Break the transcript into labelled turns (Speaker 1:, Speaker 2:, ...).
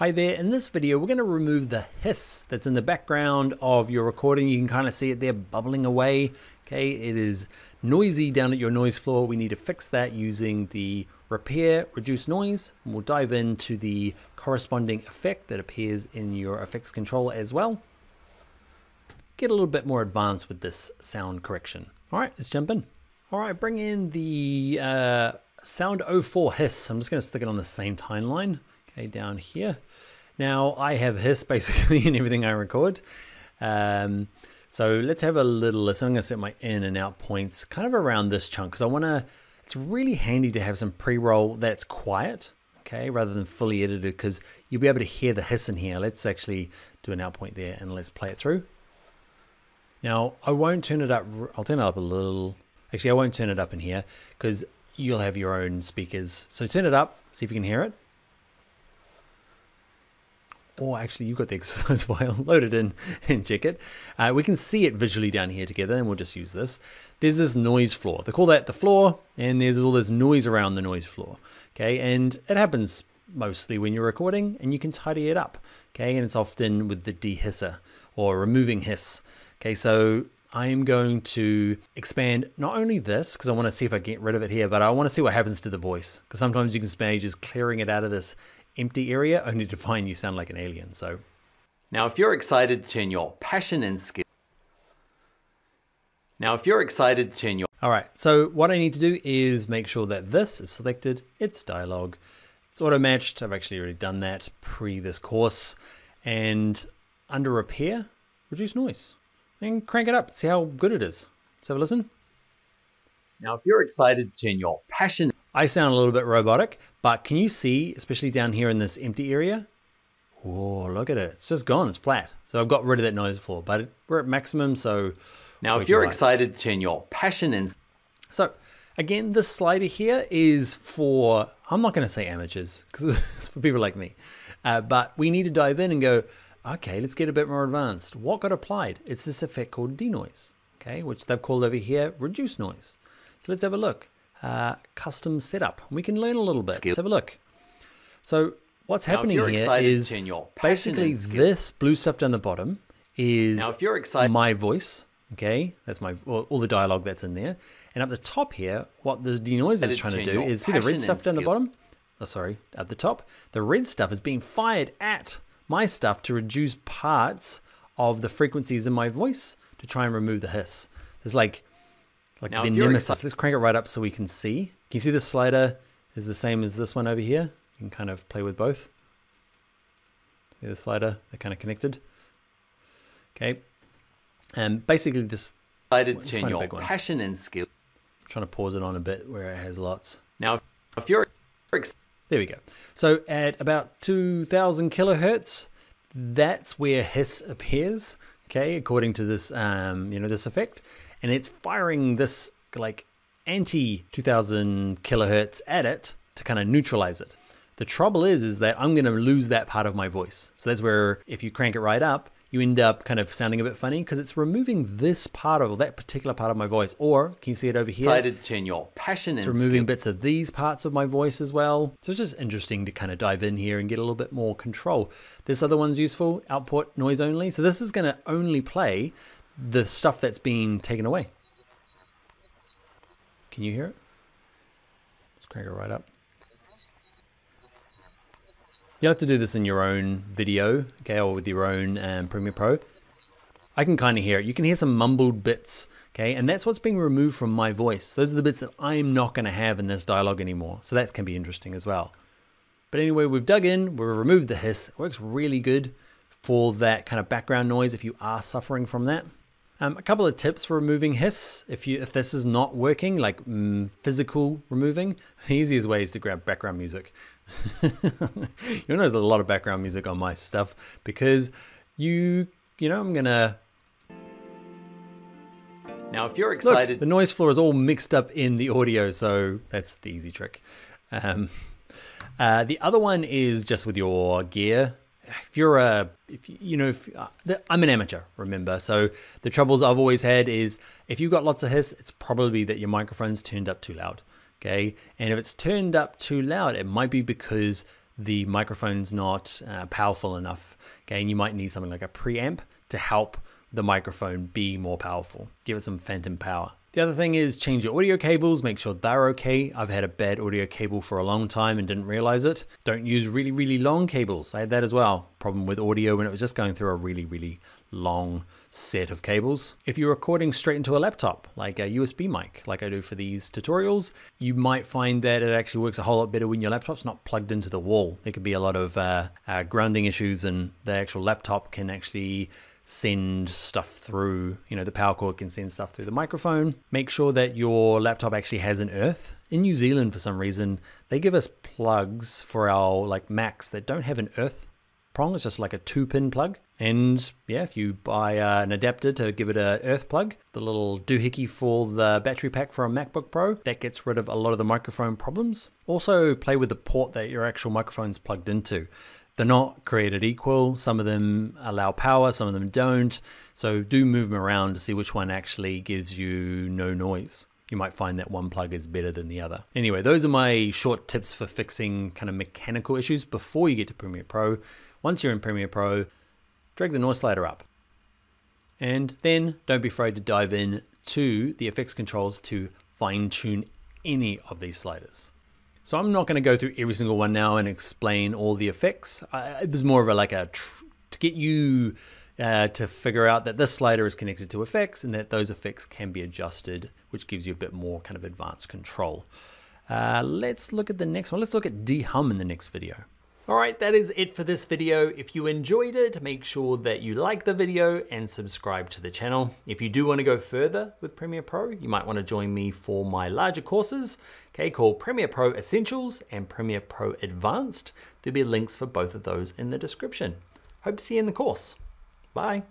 Speaker 1: Hi there, in this video we're going to remove the hiss that's in the background of your recording. You can kind of see it there bubbling away. Okay, it is noisy down at your noise floor. We need to fix that using the repair reduce noise. And we'll dive into the corresponding effect that appears in your effects controller as well. Get a little bit more advanced with this sound correction. All right, let's jump in. All right, bring in the uh, Sound 04 hiss. I'm just going to stick it on the same timeline. Okay, down here. Now I have hiss basically in everything I record. Um, so let's have a little listen. I'm to set my in and out points kind of around this chunk because I want to, it's really handy to have some pre-roll that's quiet, okay, rather than fully edited because you'll be able to hear the hiss in here. Let's actually do an out point there and let's play it through. Now I won't turn it up, I'll turn it up a little. Actually, I won't turn it up in here because you'll have your own speakers. So turn it up, see if you can hear it or actually you've got the exercise file loaded in and check it. Uh, we can see it visually down here together and we'll just use this. There's this noise floor. They call that the floor and there's all this noise around the noise floor. Okay, and it happens mostly when you're recording and you can tidy it up. Okay, and it's often with the dehisser or removing hiss. Okay, so I'm going to expand not only this, because I want to see if I get rid of it here, but I want to see what happens to the voice. Because sometimes you can spend just clearing it out of this empty area only to find you sound like an alien. So
Speaker 2: now if you're excited, to turn your passion and skill. Now if you're excited, to turn your
Speaker 1: All right, so what I need to do is make sure that this is selected, it's dialogue, it's auto matched. I've actually already done that pre this course. And under repair, reduce noise and crank it up, see how good it is. Let's have a listen.
Speaker 2: Now if you're excited, to turn your passion
Speaker 1: I sound a little bit robotic, but can you see, especially down here in this empty area? Oh, look at it. It's just gone. It's flat. So I've got rid of that noise floor, but we're at maximum. So
Speaker 2: now if you're excited, to turn your passion in.
Speaker 1: So again, this slider here is for, I'm not going to say amateurs because it's for people like me, uh, but we need to dive in and go, okay, let's get a bit more advanced. What got applied? It's this effect called denoise, okay, which they've called over here reduce noise. So let's have a look uh, custom setup. We can learn a little bit. Skill. Let's have a look. So what's now, happening here is basically this blue stuff down the bottom is
Speaker 2: now if you're excited,
Speaker 1: my voice. Okay, that's my all the dialogue that's in there. And up the top here, what the denoise is trying to do is see the red stuff down the bottom. Oh, sorry, at the top, the red stuff is being fired at my stuff to reduce parts of the frequencies in my voice to try and remove the hiss. There's like like now, the nemesis. Let's crank it right up so we can see. Can you see the slider is the same as this one over here? You can kind of play with both. See the slider? They're kind of connected. Okay. And basically this...
Speaker 2: Decided turn your passion and skill.
Speaker 1: I'm trying to pause it on a bit where it has lots.
Speaker 2: Now, if you're...
Speaker 1: There we go. So at about 2000 kilohertz, that's where hiss appears, okay, according to this, um, you know, this effect and it's firing this like anti 2000 kilohertz at it to kind of neutralize it. The trouble is, is that I'm going to lose that part of my voice. So that's where if you crank it right up, you end up kind of sounding a bit funny because it's removing this part of that particular part of my voice. Or can you see it over here?
Speaker 2: Decided to turn your passion.
Speaker 1: It's removing bits of these parts of my voice as well. So it's just interesting to kind of dive in here and get a little bit more control. This other one's useful, output noise only. So this is going to only play the stuff that's being taken away. Can you hear it? Let's crank it right up. You'll have to do this in your own video, okay, or with your own um, Premiere Pro. I can kind of hear it. You can hear some mumbled bits, okay, and that's what's being removed from my voice. Those are the bits that I'm not going to have in this dialogue anymore. So that can be interesting as well. But anyway, we've dug in, we've removed the hiss. It works really good for that kind of background noise if you are suffering from that. Um, a couple of tips for removing hiss. If you if this is not working, like mm, physical removing, the easiest way is to grab background music. you know, there's a lot of background music on my stuff because you you know I'm gonna.
Speaker 2: Now, if you're excited,
Speaker 1: Look, the noise floor is all mixed up in the audio, so that's the easy trick. Um, uh, the other one is just with your gear if you're a, if you know, if, uh, I'm an amateur, remember. So the troubles I've always had is if you've got lots of hiss, it's probably that your microphone's turned up too loud. Okay. And if it's turned up too loud, it might be because the microphone's not uh, powerful enough. Okay, and you might need something like a preamp to help the microphone be more powerful. Give it some phantom power. The other thing is change your audio cables, make sure they're okay. I've had a bad audio cable for a long time and didn't realize it. Don't use really, really long cables. I had that as well. Problem with audio when it was just going through a really, really long set of cables. If you're recording straight into a laptop, like a USB mic, like I do for these tutorials, you might find that it actually works a whole lot better when your laptop's not plugged into the wall. There could be a lot of uh, uh, grounding issues and the actual laptop can actually send stuff through, you know, the power cord can send stuff through the microphone. Make sure that your laptop actually has an earth. In New Zealand, for some reason, they give us plugs for our like Macs that don't have an earth prong. It's just like a two pin plug. And yeah, if you buy uh, an adapter to give it a earth plug, the little doohickey for the battery pack for a MacBook Pro, that gets rid of a lot of the microphone problems. Also play with the port that your actual microphone's plugged into. They're not created equal. Some of them allow power, some of them don't. So do move them around to see which one actually gives you no noise. You might find that one plug is better than the other. Anyway, those are my short tips for fixing kind of mechanical issues before you get to Premiere Pro. Once you're in Premiere Pro, drag the noise slider up. And then don't be afraid to dive in to the effects controls to fine tune any of these sliders. So I'm not going to go through every single one now and explain all the effects. it was more of a like a to get you uh, to figure out that this slider is connected to effects and that those effects can be adjusted, which gives you a bit more kind of advanced control. Uh, let's look at the next one. Let's look at dehum in the next video. All right, that is it for this video. If you enjoyed it, make sure that you like the video and subscribe to the channel. If you do want to go further with Premiere Pro, you might want to join me for my larger courses, okay, called Premiere Pro Essentials and Premiere Pro Advanced. There'll be links for both of those in the description. Hope to see you in the course. Bye.